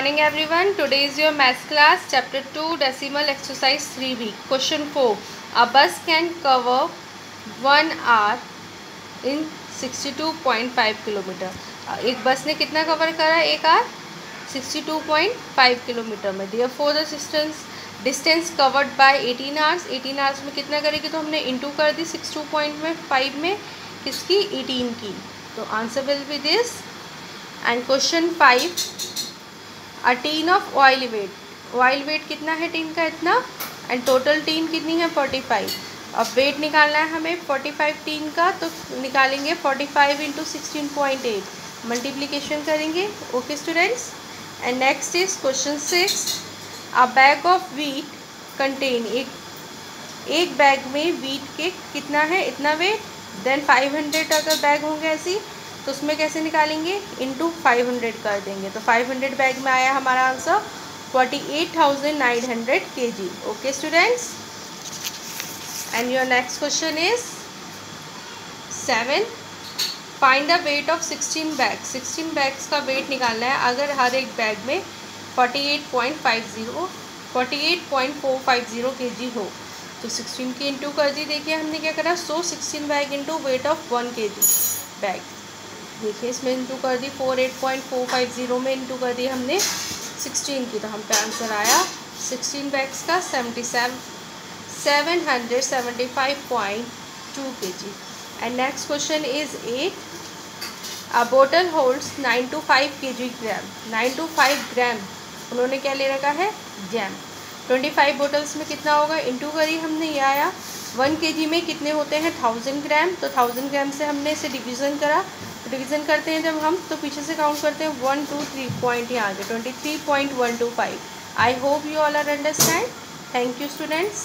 Morning everyone today is your maths class chapter two decimal exercise three B question four a bus can cover one hour in sixty two point five kilometre एक bus ने कितना cover करा? एक hour sixty two point five kilometre में दिया for distance distance covered by eighteen hours eighteen hours में कितना करेगी तो हमने इंटू कर दी सिक्स टू पॉइंट में फाइव में किसकी? एटीन की. तो answer will be this and question five a tin of oil weight oil weight कितना है टीन का इतना? एंड टोटल टीन कितनी है? फोर्टी फाइव अब वेट निकालना है हमें फोर्टी फाइव टीन का तो निकालेंगे forty five into sixteen point eight multiplication करेंगे. Okay students and next is question six a bag of wheat contain एक एक बैग में वीट के कितना है? इतना वेट देन फाइव हंड्रेड अगर बैग होंगे ऐसी तो उसमें कैसे निकालेंगे? इंटू फाइव हंड्रेड कर देंगे। तो फाइव हंड्रेड बैग में आया हमारा answer forty eight thousand nine hundred K G okay students and your next question is seven find the weight of sixteen bag sixteen bags का वेट निकालना है। अगर हर एक बैग में forty eight point five zero forty eight point four five zero K G हो तो sixteen की इंटू कर दी। देखिए हमने क्या करा? So sixteen bag into weight of one K G bag देखिए, इसमें इंटू कर दी four eight point four five zero में इंटू कर दी हमने सिक्सटीन की। तो हम पे आंसर आया सिक्सटीन बैग्स का seventy seven seven hundred seventy five point two K G and next question is eight a bottle holds nine two five K G gram nine two five gram उन्होंने क्या ले रखा है? Jam twenty five bottles में कितना होगा? Into करी हमने, ये आया वन के में कितने होते हैं? थाउज़ेंड ग्राम तो थाउज़ेंड ग्राम से हमने इसे डिवीज़न करा। डिवीज़न करते हैं जब हम तो पीछे से काउंट करते हैं। वन टू थ्री पॉइंट यहाँ आगे। Twenty three point one two five I hope you all are understand thank you students